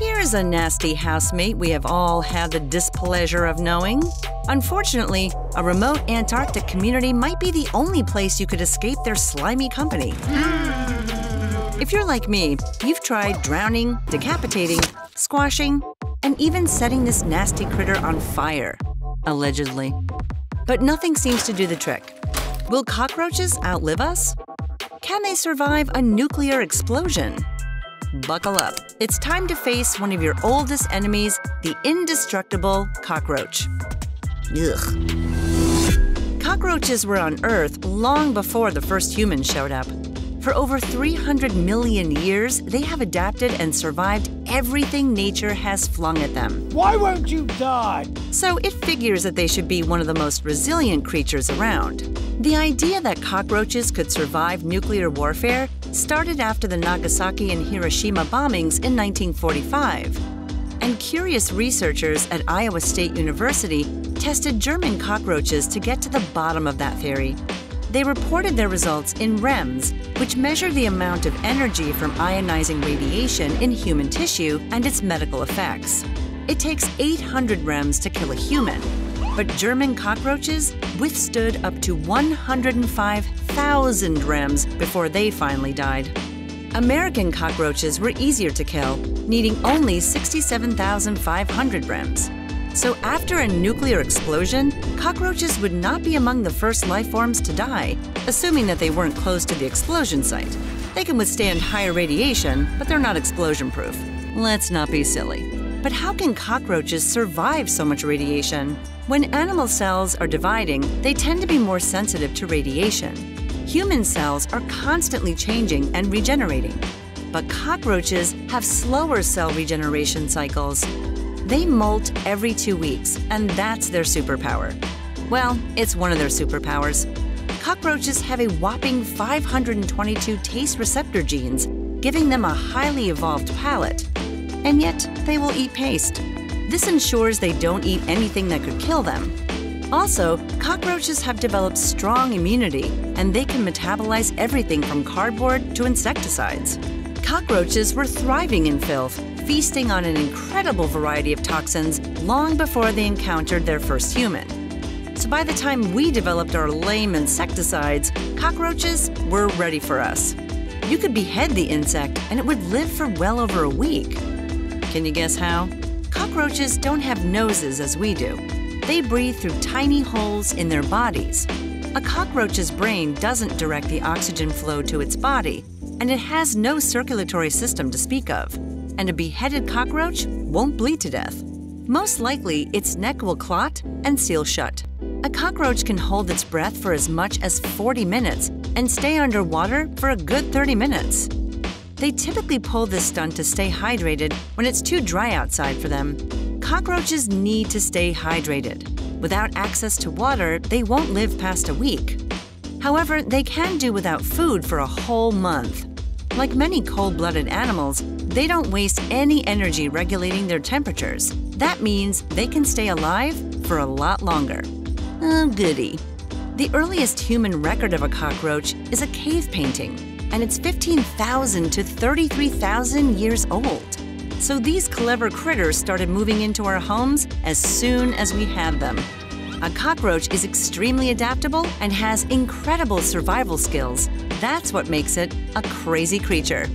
Here's a nasty housemate we have all had the displeasure of knowing. Unfortunately, a remote Antarctic community might be the only place you could escape their slimy company. If you're like me, you've tried drowning, decapitating, squashing, and even setting this nasty critter on fire, allegedly. But nothing seems to do the trick. Will cockroaches outlive us? Can they survive a nuclear explosion? Buckle up. It's time to face one of your oldest enemies, the indestructible cockroach. Ugh. Cockroaches were on Earth long before the first humans showed up. For over 300 million years, they have adapted and survived everything nature has flung at them. Why won't you die? So it figures that they should be one of the most resilient creatures around. The idea that cockroaches could survive nuclear warfare started after the Nagasaki and Hiroshima bombings in 1945. And curious researchers at Iowa State University tested German cockroaches to get to the bottom of that theory. They reported their results in REMS, which measure the amount of energy from ionizing radiation in human tissue and its medical effects. It takes 800 REMS to kill a human, but German cockroaches withstood up to 105,000 REMS before they finally died. American cockroaches were easier to kill, needing only 67,500 REMS. So after a nuclear explosion, cockroaches would not be among the first life forms to die, assuming that they weren't close to the explosion site. They can withstand higher radiation, but they're not explosion proof. Let's not be silly. But how can cockroaches survive so much radiation? When animal cells are dividing, they tend to be more sensitive to radiation. Human cells are constantly changing and regenerating, but cockroaches have slower cell regeneration cycles. They molt every two weeks, and that's their superpower. Well, it's one of their superpowers. Cockroaches have a whopping 522 taste receptor genes, giving them a highly evolved palate. And yet, they will eat paste. This ensures they don't eat anything that could kill them. Also, cockroaches have developed strong immunity and they can metabolize everything from cardboard to insecticides. Cockroaches were thriving in filth, feasting on an incredible variety of toxins long before they encountered their first human. So by the time we developed our lame insecticides, cockroaches were ready for us. You could behead the insect and it would live for well over a week. Can you guess how? Cockroaches don't have noses as we do. They breathe through tiny holes in their bodies. A cockroach's brain doesn't direct the oxygen flow to its body, and it has no circulatory system to speak of. And a beheaded cockroach won't bleed to death. Most likely, its neck will clot and seal shut. A cockroach can hold its breath for as much as 40 minutes and stay underwater for a good 30 minutes. They typically pull this stunt to stay hydrated when it's too dry outside for them. Cockroaches need to stay hydrated. Without access to water, they won't live past a week. However, they can do without food for a whole month. Like many cold blooded animals, they don't waste any energy regulating their temperatures. That means they can stay alive for a lot longer. Oh, goody. The earliest human record of a cockroach is a cave painting and it's 15,000 to 33,000 years old. So these clever critters started moving into our homes as soon as we had them. A cockroach is extremely adaptable and has incredible survival skills. That's what makes it a crazy creature.